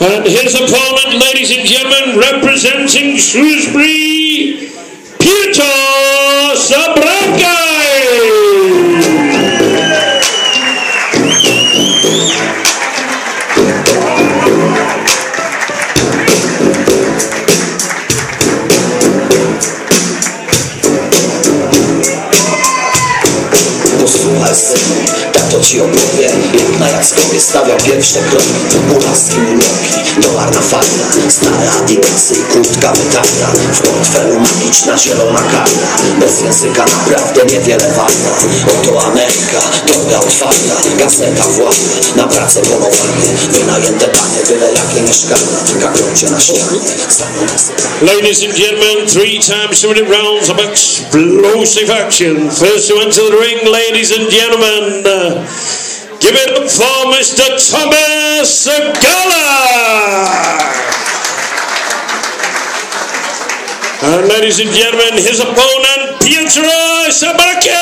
And his opponent, ladies and gentlemen, representing Shrewsbury, ci opowie Jak na Jackowie stawiał pierwsze kroki Pulaski uloki, dolarna fajna Stare adidasy i kurtka wytarta W portfelu magiczna zielona karta. Bez języka naprawdę niewiele warta Oto Ameryka, droga otwarta. Gazeta własna, na pracę polowanie Wynajęte panie, byle jakie mieszkanie Kakrocie na ścianie, Ladies and gentlemen, three times two minute rounds of explosive action. First to enter the ring, ladies and gentlemen. Give it up for Mr. Thomas Segala. And ladies and gentlemen, his opponent, Pietro Sabaki.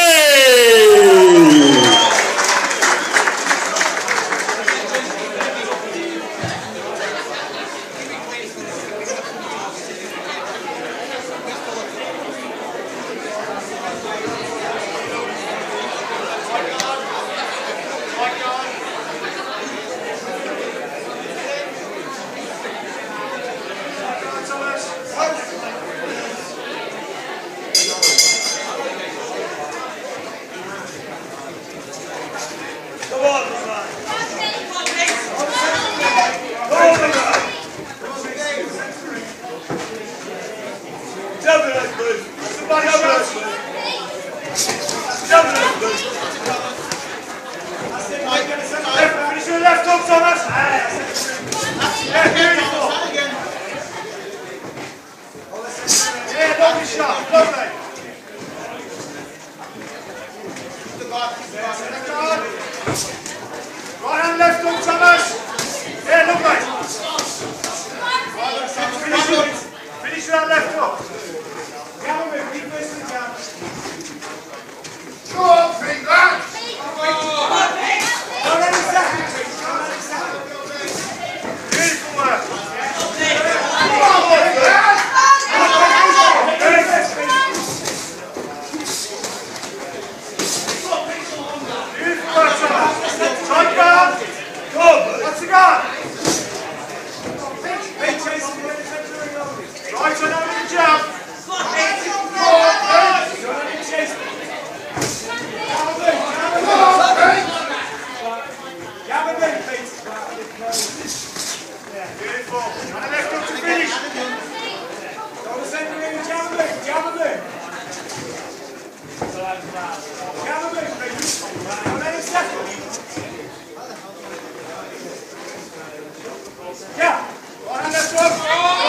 Yeah, Yeah! 112!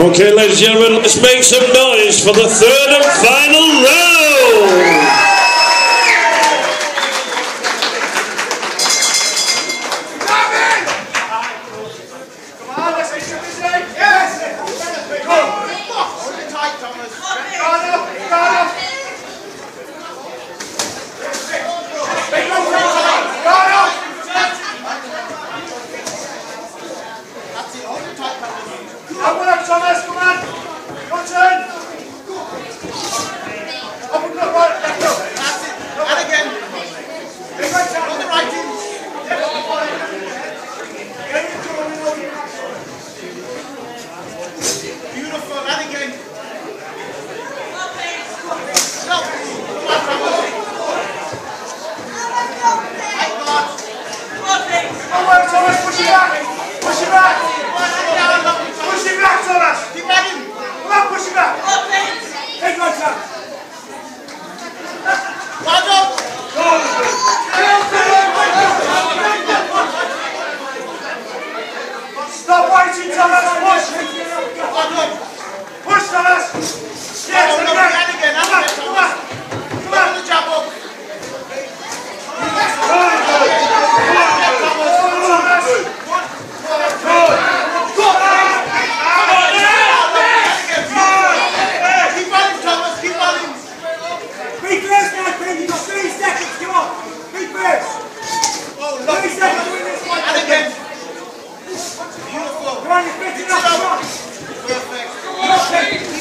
Okay, ladies and gentlemen, let's make some noise for the third and final round.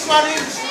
That's what.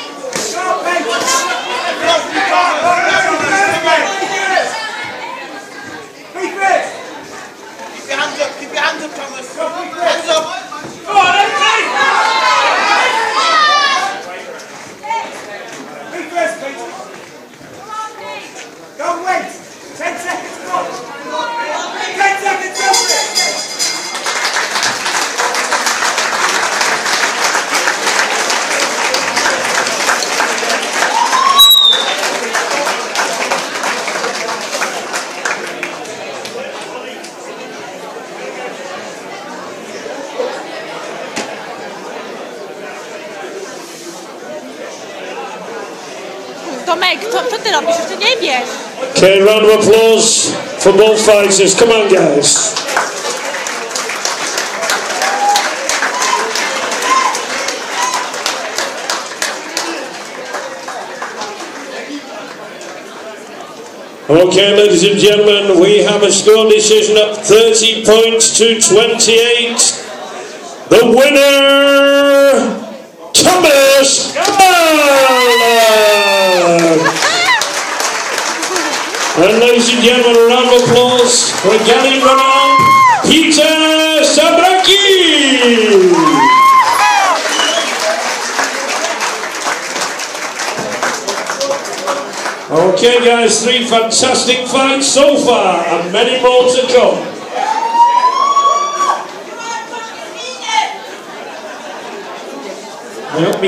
Tomek, co, co ty robisz? Jeszcze nie wiesz. Okay, round of applause for both fighters. Come on, guys. Okay, ladies and gentlemen, we have a score decision up 30 points to 28. The winner, Thomas Ladies and gentlemen, a round of applause for Gary renowned Peter Sabraki. Okay, guys, three fantastic fights so far, and many more to come. I hope